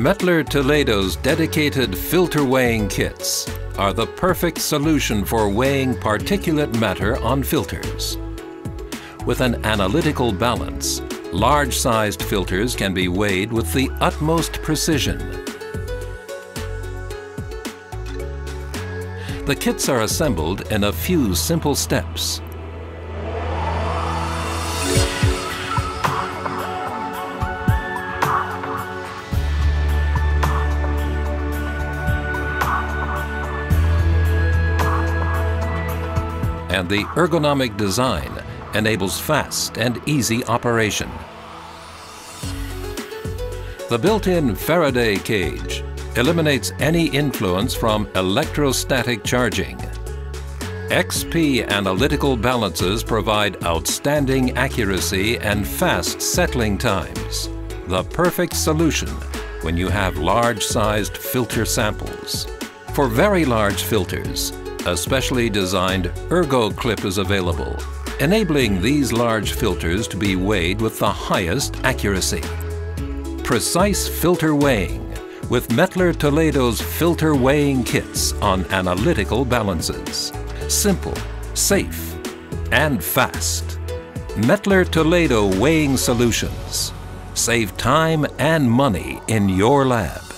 Mettler Toledo's dedicated filter weighing kits are the perfect solution for weighing particulate matter on filters. With an analytical balance, large-sized filters can be weighed with the utmost precision. The kits are assembled in a few simple steps. And the ergonomic design enables fast and easy operation. The built-in Faraday cage eliminates any influence from electrostatic charging. XP analytical balances provide outstanding accuracy and fast settling times. The perfect solution when you have large-sized filter samples. For very large filters, a specially designed Ergo Clip is available, enabling these large filters to be weighed with the highest accuracy. Precise filter weighing with Mettler Toledo's filter weighing kits on analytical balances. Simple, safe, and fast. Mettler Toledo Weighing Solutions. Save time and money in your lab.